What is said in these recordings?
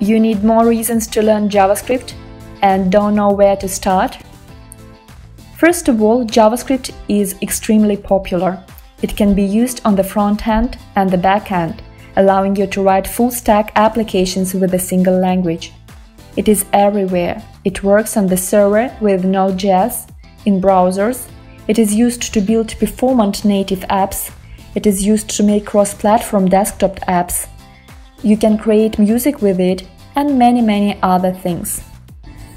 You need more reasons to learn JavaScript and don't know where to start? First of all, JavaScript is extremely popular. It can be used on the front end and the back end, allowing you to write full stack applications with a single language. It is everywhere. It works on the server with Node.js, in browsers, it is used to build performant native apps, it is used to make cross-platform desktop apps, you can create music with it, and many many other things.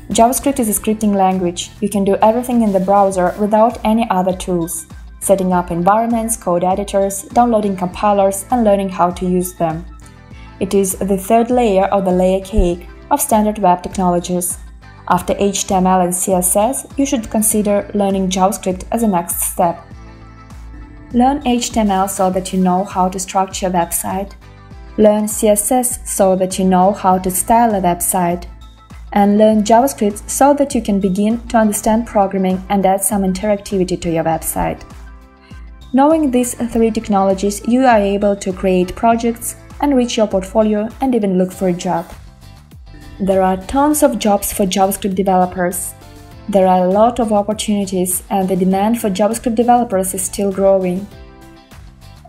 JavaScript is a scripting language. You can do everything in the browser without any other tools, setting up environments, code editors, downloading compilers, and learning how to use them. It is the third layer of the layer cake of standard web technologies. After HTML and CSS, you should consider learning JavaScript as a next step. Learn HTML so that you know how to structure a website, Learn CSS so that you know how to style a website. And learn JavaScript so that you can begin to understand programming and add some interactivity to your website. Knowing these three technologies, you are able to create projects, enrich your portfolio, and even look for a job. There are tons of jobs for JavaScript developers. There are a lot of opportunities, and the demand for JavaScript developers is still growing.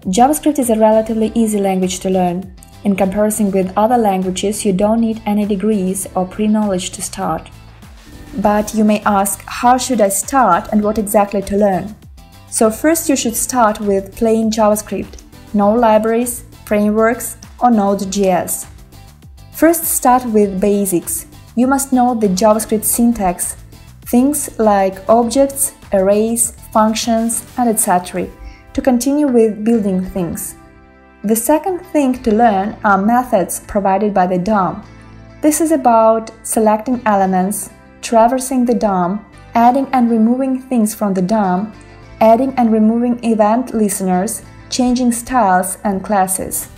JavaScript is a relatively easy language to learn. In comparison with other languages, you don't need any degrees or pre-knowledge to start. But you may ask, how should I start and what exactly to learn? So first you should start with plain JavaScript, no libraries, frameworks or Node.js. First start with basics. You must know the JavaScript syntax, things like objects, arrays, functions, and etc to continue with building things. The second thing to learn are methods provided by the DOM. This is about selecting elements, traversing the DOM, adding and removing things from the DOM, adding and removing event listeners, changing styles and classes.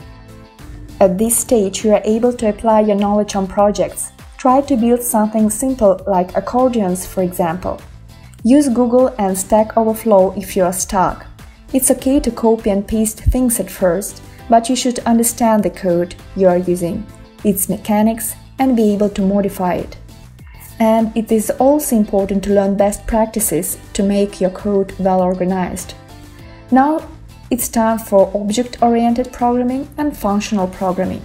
At this stage, you are able to apply your knowledge on projects. Try to build something simple like accordions, for example. Use Google and Stack Overflow if you are stuck. It's okay to copy and paste things at first, but you should understand the code you are using, its mechanics, and be able to modify it. And it is also important to learn best practices to make your code well organized. Now it's time for object oriented programming and functional programming.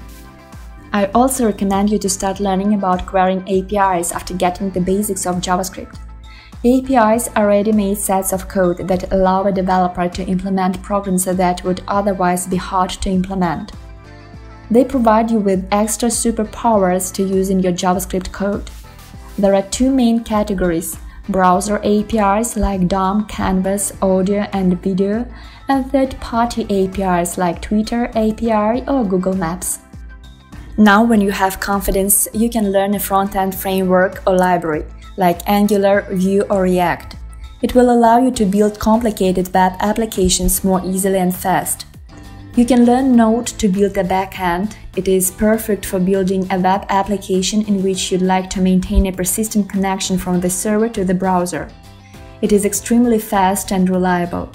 I also recommend you to start learning about querying APIs after getting the basics of JavaScript. APIs are ready-made sets of code that allow a developer to implement programs that would otherwise be hard to implement. They provide you with extra superpowers to use in your JavaScript code. There are two main categories browser APIs like DOM, Canvas, audio and video, and third-party APIs like Twitter API or Google Maps. Now, when you have confidence, you can learn a front-end framework or library like Angular, Vue, or React. It will allow you to build complicated web applications more easily and fast. You can learn Node to build a backend. It is perfect for building a web application in which you'd like to maintain a persistent connection from the server to the browser. It is extremely fast and reliable.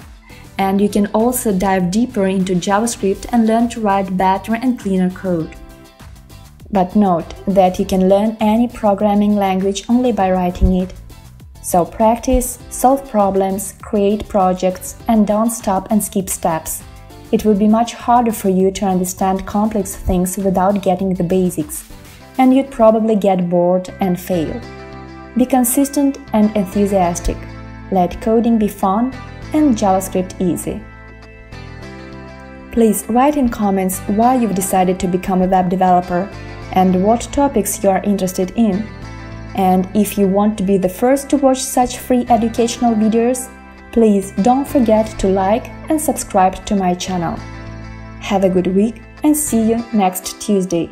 And you can also dive deeper into JavaScript and learn to write better and cleaner code. But note that you can learn any programming language only by writing it. So practice, solve problems, create projects, and don't stop and skip steps. It will be much harder for you to understand complex things without getting the basics, and you'd probably get bored and fail. Be consistent and enthusiastic. Let coding be fun and JavaScript easy. Please write in comments why you've decided to become a web developer and what topics you are interested in. And if you want to be the first to watch such free educational videos, please don't forget to like and subscribe to my channel. Have a good week and see you next Tuesday.